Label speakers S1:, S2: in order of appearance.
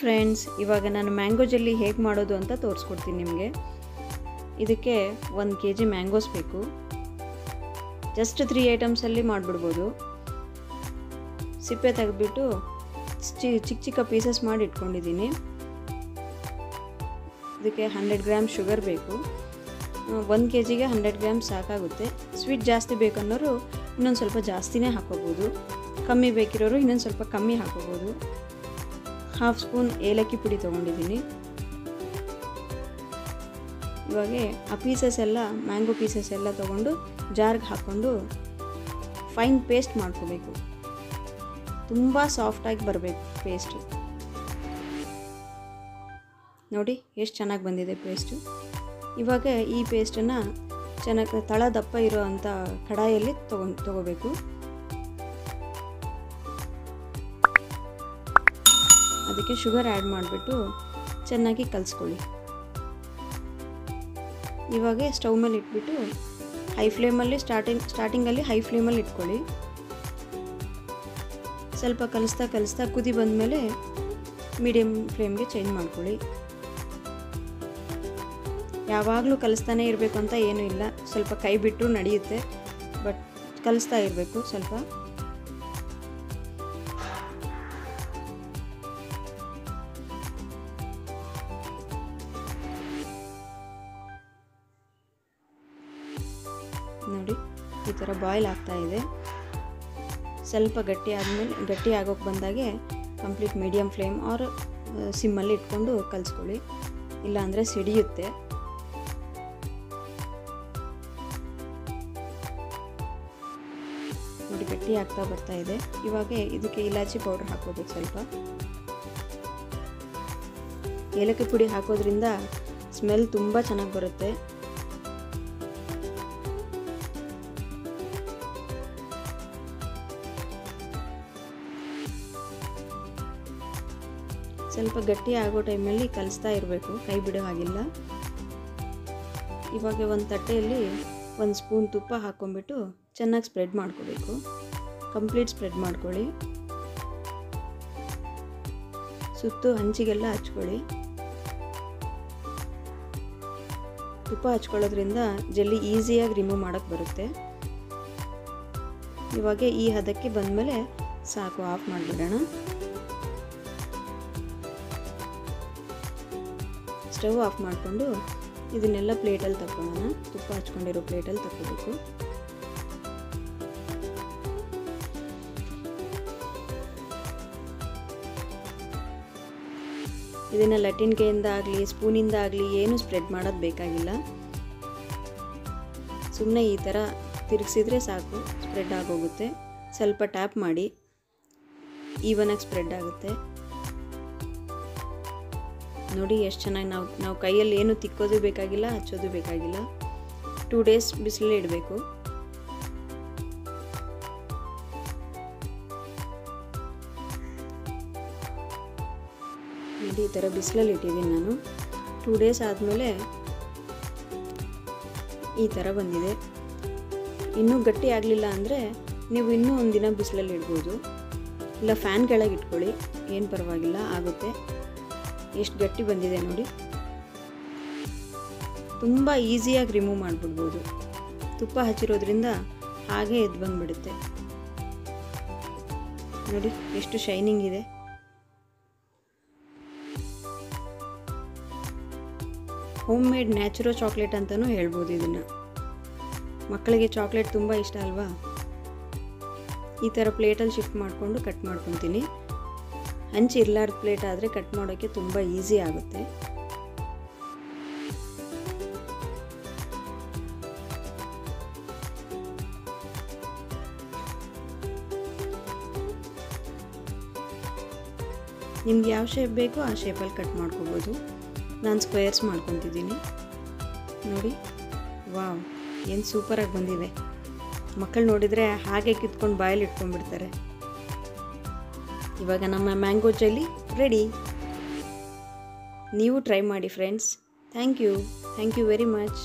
S1: Friends, ಇವಾಗ ನಾನು mango jelly ಹೇಗೆ ಮಾಡೋದು ಅಂತ ತೋರಿಸ್ಕೊಡ್ತೀನಿ ನಿಮಗೆ. ಇದಕ್ಕೆ ಒಂದು ಕೆ ಜಿ ಮ್ಯಾಂಗೋಸ್ ಬೇಕು. ಜಸ್ಟ್ ತ್ರೀ ಐಟಮ್ಸಲ್ಲಿ ಮಾಡಿಬಿಡ್ಬೋದು. ಸಿಪ್ಪೆ ತೆಗೆದ್ಬಿಟ್ಟು ಚಿ, ಚಿಕ್ಕ ಚಿಕ್ಕ ಪೀಸಸ್ ಮಾಡಿ ಇಟ್ಕೊಂಡಿದ್ದೀನಿ. ಇದಕ್ಕೆ ಹಂಡ್ರೆಡ್ ಗ್ರಾಮ್ ಶುಗರ್ ಬೇಕು. ಒಂದು ಕೆ ಜಿಗೆ ಹಂಡ್ರೆಡ್ ಗ್ರಾಮ್ ಸಾಕಾಗುತ್ತೆ. ಸ್ವೀಟ್ ಜಾಸ್ತಿ ಬೇಕನ್ನೋರು ಇನ್ನೊಂದು ಸ್ವಲ್ಪ ಜಾಸ್ತಿನೇ ಹಾಕೋಬೋದು. ಕಮ್ಮಿ ಬೇಕಿರೋರು ಇನ್ನೊಂದು ಸ್ವಲ್ಪ ಕಮ್ಮಿ ಹಾಕೋಬೋದು. ಹಾಫ್ ಸ್ಪೂನ್ ಏಲಕ್ಕಿ ಪುಡಿ ತೊಗೊಂಡಿದ್ದೀನಿ. ಇವಾಗ ಆ ಪೀಸಸ್ ಎಲ್ಲ ಮ್ಯಾಂಗೋ ಪೀಸಸ್ ಎಲ್ಲ ತೊಗೊಂಡು ಜಾರ್ಗೆ ಹಾಕ್ಕೊಂಡು ಫೈನ್ ಪೇಸ್ಟ್ ಮಾಡ್ಕೋಬೇಕು. ತುಂಬ ಸಾಫ್ಟಾಗಿ ಬರಬೇಕು ಪೇಸ್ಟು ನೋಡಿ, ಎಷ್ಟು ಚೆನ್ನಾಗಿ ಬಂದಿದೆ ಪೇಸ್ಟು ಇವಾಗ ಈ ಪೇಸ್ಟನ್ನು ಚೆನ್ನಾಗಿ ತಳ ದಪ್ಪ ಇರೋ ಅಂಥ ಕಡಾಯಲ್ಲಿ ತೊಗೊಂಡು ತೊಗೋಬೇಕು. ಅದಕ್ಕೆ ಶುಗರ್ ಆ್ಯಡ್ ಮಾಡಿಬಿಟ್ಟು ಚೆನ್ನಾಗಿ ಕಲಿಸ್ಕೊಳ್ಳಿ. ಇವಾಗ ಸ್ಟವ್ ಮೇಲೆ ಇಟ್ಬಿಟ್ಟು ಹೈ ಫ್ಲೇಮಲ್ಲಿ ಸ್ಟಾರ್ಟಿಂಗ್, ಸ್ಟಾರ್ಟಿಂಗಲ್ಲಿ ಹೈ ಫ್ಲೇಮಲ್ಲಿ ಇಟ್ಕೊಳ್ಳಿ. ಸ್ವಲ್ಪ ಕಲಿಸ್ತಾ ಕಲಿಸ್ತಾ ಕುದಿ ಬಂದ ಮೇಲೆ ಮೀಡಿಯಮ್ ಫ್ಲೇಮ್ಗೆ ಚೇಂಜ್ ಮಾಡ್ಕೊಳ್ಳಿ. ಯಾವಾಗಲೂ ಕಲಿಸ್ತಾನೇ ಇರಬೇಕು ಅಂತ ಏನೂ ಇಲ್ಲ. ಸ್ವಲ್ಪ ಕೈ ಬಿಟ್ಟು ನಡೆಯುತ್ತೆ, ಬಟ್ ಕಲಿಸ್ತಾ ಇರಬೇಕು ಸ್ವಲ್ಪ. ನೋಡಿ, ಈ ಥರ ಬಾಯ್ಲ್ ಆಗ್ತಾ ಇದೆ. ಸ್ವಲ್ಪ ಗಟ್ಟಿ ಆದಮೇಲೆ, ಗಟ್ಟಿ ಆಗೋಕ್ಕೆ ಬಂದಾಗೆ ಕಂಪ್ಲೀಟ್ ಮೀಡಿಯಮ್ ಫ್ಲೇಮ್ ಆರ್ ಸಿಮ್ಮಲ್ಲಿ ಇಟ್ಕೊಂಡು ಕಲಿಸ್ಕೊಳ್ಳಿ. ಇಲ್ಲಾಂದರೆ ಸಿಡಿಯುತ್ತೆ. ನೋಡಿ, ಗಟ್ಟಿ ಆಗ್ತಾ ಬರ್ತಾ ಇದೆ. ಇವಾಗ ಇದಕ್ಕೆ ಇಲಾಚಿ ಪೌಡರ್ ಹಾಕೋಬೇಕು ಸ್ವಲ್ಪ. ಏಲಕ್ಕಿ ಪುಡಿ ಹಾಕೋದ್ರಿಂದ ಸ್ಮೆಲ್ ತುಂಬ ಚೆನ್ನಾಗಿ ಬರುತ್ತೆ. ಸ್ವಲ್ಪ ಗಟ್ಟಿ ಆಗೋ ಟೈಮಲ್ಲಿ ಕಲಿಸ್ತಾ ಇರಬೇಕು, ಕೈ ಬಿಡೋ ಹಾಗಿಲ್ಲ. ಇವಾಗ ಒಂದು ತಟ್ಟೆಯಲ್ಲಿ ಒಂದು ಸ್ಪೂನ್ ತುಪ್ಪ ಹಾಕ್ಕೊಂಬಿಟ್ಟು ಚೆನ್ನಾಗಿ ಸ್ಪ್ರೆಡ್ ಮಾಡ್ಕೋಬೇಕು. ಕಂಪ್ಲೀಟ್ ಸ್ಪ್ರೆಡ್ ಮಾಡ್ಕೊಳ್ಳಿ. ಸುತ್ತು ಹಂಚಿಗೆಲ್ಲ ಹಚ್ಕೊಳ್ಳಿ. ತುಪ್ಪ ಹಚ್ಕೊಳ್ಳೋದ್ರಿಂದ ಜಲ್ಲಿ ಈಸಿಯಾಗಿ ರಿಮೂವ್ ಮಾಡೋಕ್ಕೆ ಬರುತ್ತೆ. ಇವಾಗ ಈ ಹದಕ್ಕೆ ಬಂದಮೇಲೆ ಸಾಕು, ಆಫ್ ಮಾಡಿಬಿಡೋಣ. ಸ್ಟವ್ ಆಫ್ ಮಾಡಿಕೊಂಡು ಇದನ್ನೆಲ್ಲ ಪ್ಲೇಟಲ್ಲಿ ತಗೊಳ್ಳೋಣ ತುಪ್ಪ ಹಚ್ಕೊಂಡಿರೋ ಪ್ಲೇಟಲ್ಲಿ ತಗೋಬೇಕು ಇದನ್ನು ಲಟಿನ್ಗೆಯಿಂದ ಆಗಲಿ, ಸ್ಪೂನಿಂದ ಆಗಲಿ, ಏನು ಸ್ಪ್ರೆಡ್ ಮಾಡೋದು ಬೇಕಾಗಿಲ್ಲ. ಸುಮ್ಮನೆ ಈ ಥರ ತಿರುಗಿಸಿದ್ರೆ ಸಾಕು, ಸ್ಪ್ರೆಡ್ ಆಗೋಗುತ್ತೆ. ಸ್ವಲ್ಪ ಟ್ಯಾಪ್ ಮಾಡಿ. ಈವನಾಗಿ ಸ್ಪ್ರೆಡ್ ಆಗುತ್ತೆ. ನೋಡಿ ಎಷ್ಟು ಚೆನ್ನಾಗಿ ನಾವು ನಾವು ಕೈಯಲ್ಲಿ ಏನು ತಿಕ್ಕೋದು ಬೇಕಾಗಿಲ್ಲ, ಹಚ್ಚೋದು ಬೇಕಾಗಿಲ್ಲ. ಟೂ ಡೇಸ್ ಬಿಸಿಲೇ ಇಡಬೇಕು. ನೋಡಿ ಈ ಥರ ಬಿಸಿಲಲ್ಲಿ ಇಟ್ಟಿದ್ದೀನಿ ನಾನು. ಟೂ ಡೇಸ್ ಆದಮೇಲೆ ಈ ಥರ ಬಂದಿದೆ. ಇನ್ನೂ ಗಟ್ಟಿ ಆಗಲಿಲ್ಲ ಅಂದರೆ ನೀವು ಇನ್ನೂ ದಿನ ಬಿಸಿಲಲ್ಲಿ ಇಡ್ಬೋದು. ಇಲ್ಲ ಫ್ಯಾನ್ ಕೆಳಗೆ ಇಟ್ಕೊಳ್ಳಿ, ಏನು ಪರವಾಗಿಲ್ಲ, ಆಗುತ್ತೆ. ಎಷ್ಟು ಗಟ್ಟಿ ಬಂದಿದೆ ನೋಡಿ. ತುಂಬ ಈಸಿಯಾಗಿ ರಿಮೂವ್ ಮಾಡಿಬಿಡ್ಬೋದು. ತುಪ್ಪ ಹಚ್ಚಿರೋದ್ರಿಂದ ಹಾಗೆ ಎದ್ದು ಬಂದುಬಿಡುತ್ತೆ. ನೋಡಿ, ಎಷ್ಟು ಶೈನಿಂಗ್ ಇದೆ. ಹೋಮ್ ಮೇಡ್ ನ್ಯಾಚುರೋ ಚಾಕ್ಲೇಟ್ ಅಂತಲೂ ಹೇಳ್ಬೋದು ಇದನ್ನು. ಮಕ್ಕಳಿಗೆ ಚಾಕ್ಲೇಟ್ ತುಂಬ ಇಷ್ಟ ಅಲ್ವಾ? ಈ ಥರ ಪ್ಲೇಟಲ್ಲಿ ಶಿಫ್ಟ್ ಮಾಡಿಕೊಂಡು ಕಟ್ ಮಾಡ್ಕೊತೀನಿ. ಹಂಚಿ ಇರ್ಲಾರ್ದ ಪ್ಲೇಟ್ ಆದರೆ ಕಟ್ ಮಾಡೋಕ್ಕೆ ತುಂಬ ಈಸಿ ಆಗುತ್ತೆ. ನಿಮ್ಗೆ ಯಾವ ಶೇಪ್ ಬೇಕೋ ಆ ಶೇಪಲ್ಲಿ ಕಟ್ ಮಾಡ್ಕೋಬೋದು. ನಾನು ಸ್ಕ್ವೇರ್ಸ್ ಮಾಡ್ಕೊತಿದ್ದೀನಿ. ನೋಡಿ, ವಾವ್, ಏನು ಸೂಪರಾಗಿ ಬಂದಿದೆ. ಮಕ್ಕಳು ನೋಡಿದರೆ ಹಾಗೆ ಕಿತ್ಕೊಂಡು ಬಾಯಲ್ಲಿ ಇಟ್ಕೊಂಡ್ಬಿಡ್ತಾರೆ. ಇವಾಗ ನಮ್ಮ ಮ್ಯಾಂಗೋ ಜೆಲ್ಲಿ ರೆಡಿ. ನೀವು ಟ್ರೈ ಮಾಡಿ friends thank you thank you very much